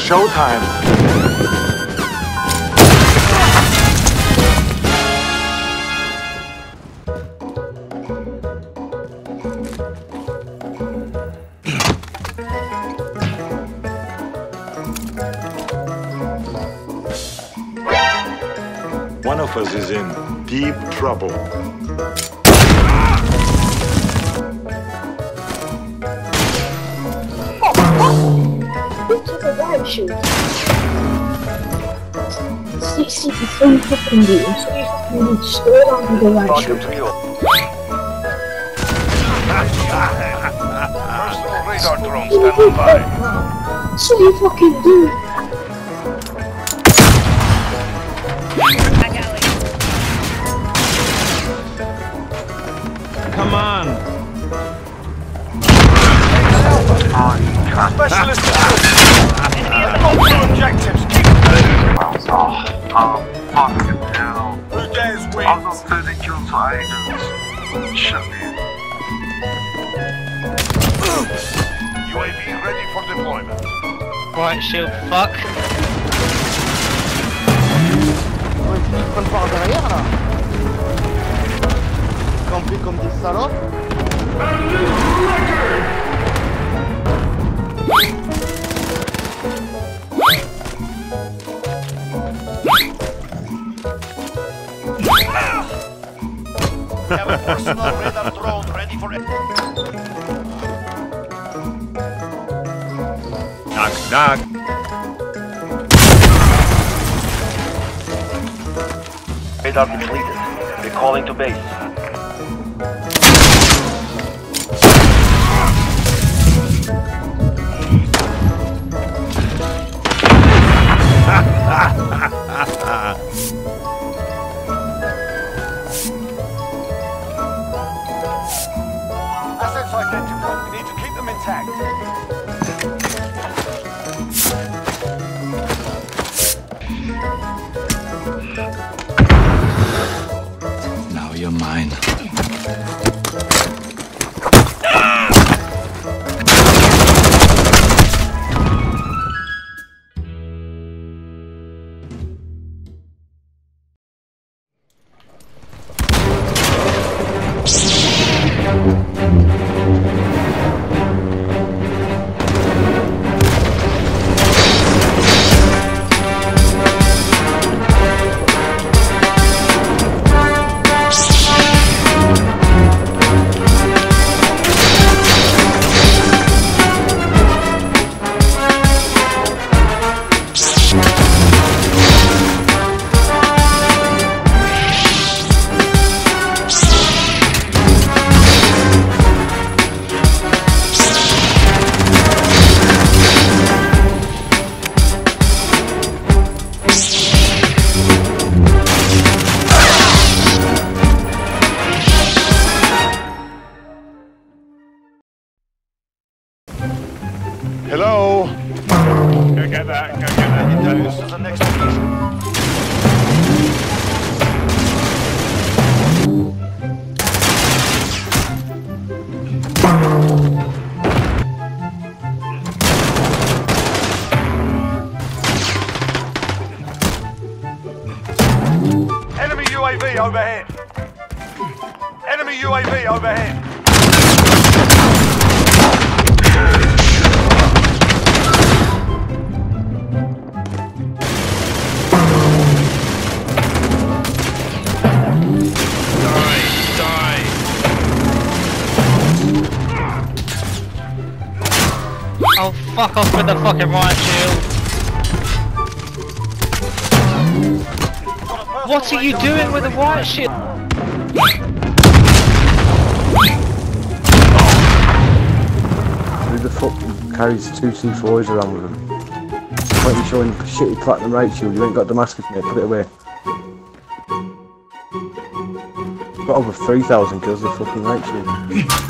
showtime. One of us is in deep trouble. Who took a riot shoot? See, see, it's so fucking good. I'm so fucking good. Just go around with the riot shoot. Personal radar drone standing by. So you fucking do. Come on. Specialist Multiple objectives. Keep fucking hell. Who dares I've got 30 kills for agents. Shut me. UAV ready for deployment. Right, shield, fuck. Compris comme des salopes. We have a personal radar drone ready for Knock, knock. Radar depleted. Recalling to base. Get that. Go get that. Intelligence to the next. Enemy UAV overhead. Enemy UAV overhead. Fuck off with the fucking riot shield. What are you doing with the riot shield? Who the fuck carries two C4s around with him? You showing shitty platinum riot shield? You ain't got Damascus mate, put it away. Got over 3,000 kills with fucking riot shield.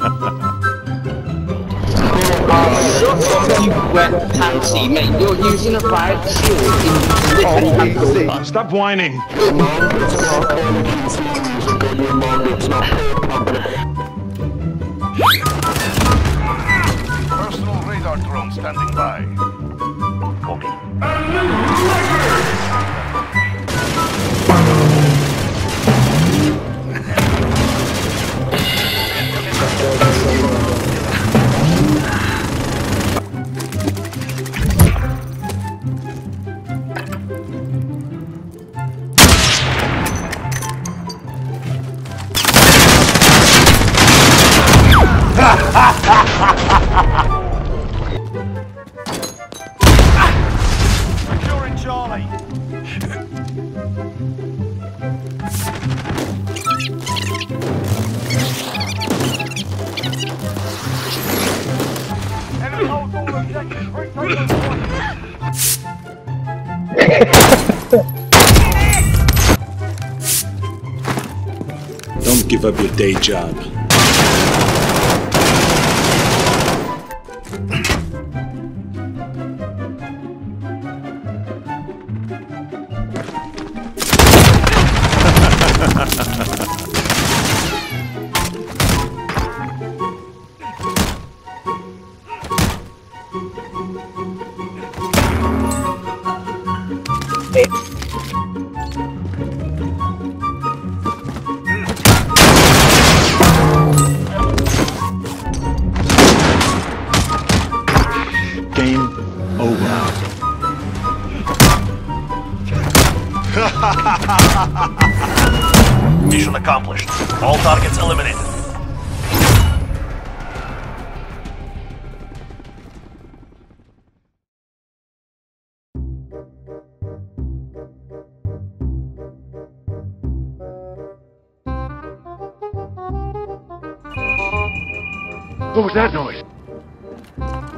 You wet pansy, mate. You're using a riot shield in literally Stop whining. Personal radar drone standing by. Give up your day job. Mission accomplished. All targets eliminated. What was that noise?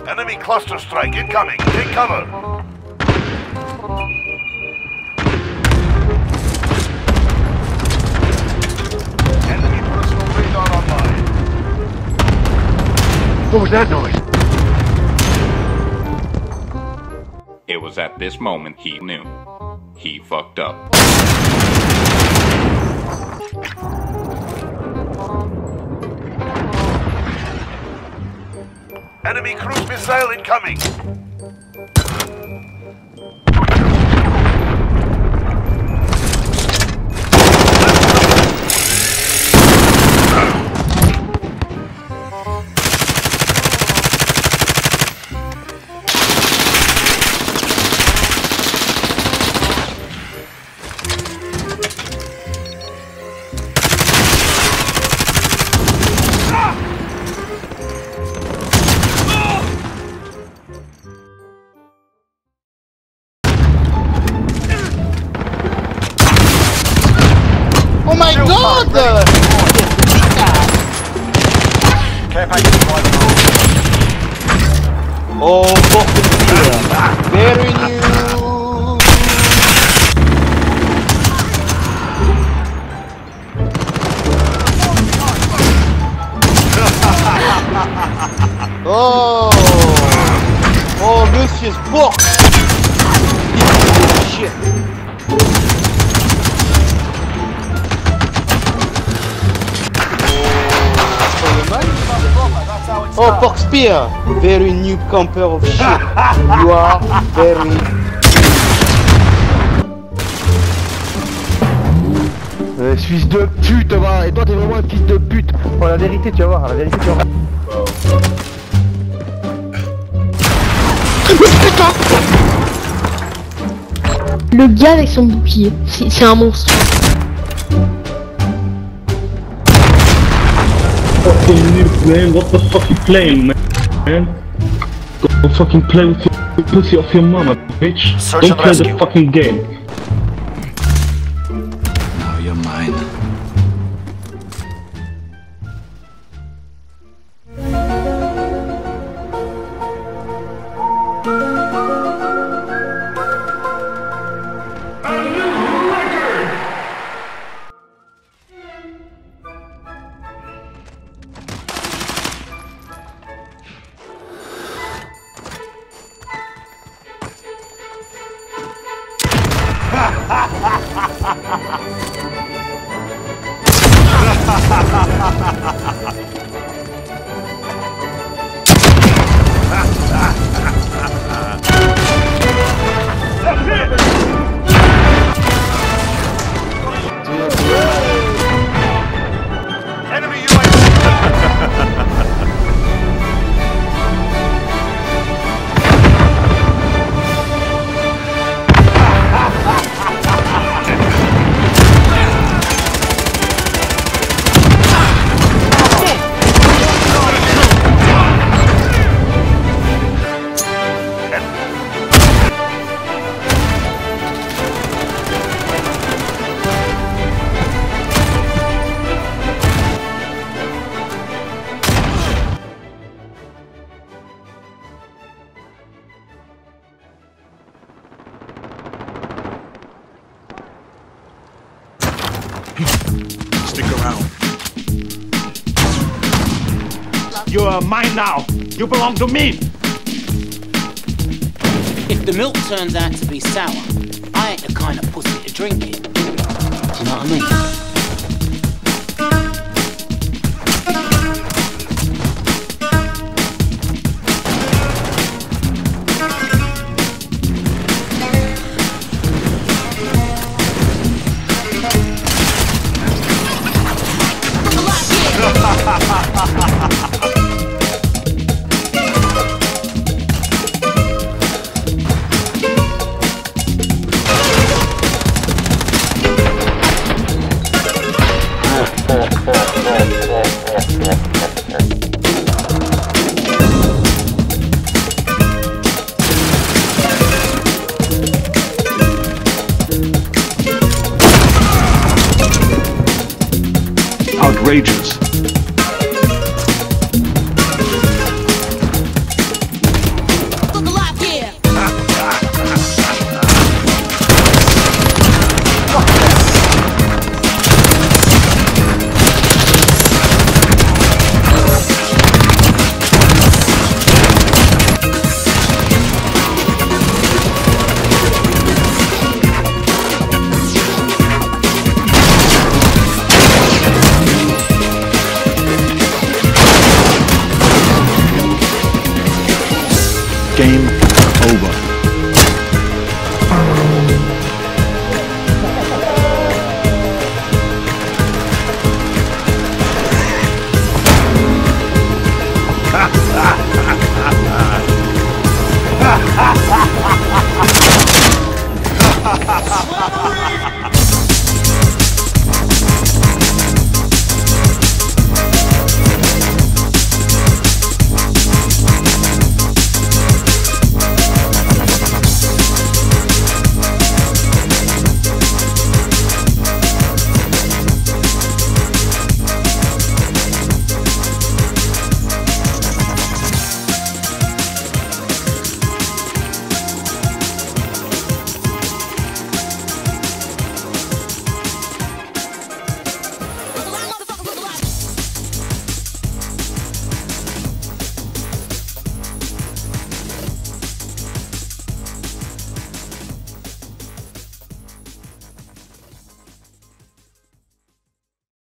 Enemy cluster strike incoming. Take cover. What was that noise? It was at this moment he knew. He fucked up. Enemy cruise missile incoming. Spear! Very new camper of shit. you are very. Euh, fils de pute, va. Et toi, t'es vraiment un fils de pute. Oh, la vérité, tu vas voir. La vérité, tu vas voir. Le gars avec son bouclier, c'est un monstre. fucking noob, man. What the fuck you playing, man? Go fucking play with your pussy off your mama, bitch. Search Don't play rescue. the fucking game. Enemy mine now. You belong to me. If the milk turns out to be sour, I ain't the kind of pussy to drink it. Do you know what I mean? Outrageous. ¡Ja, ja, ja!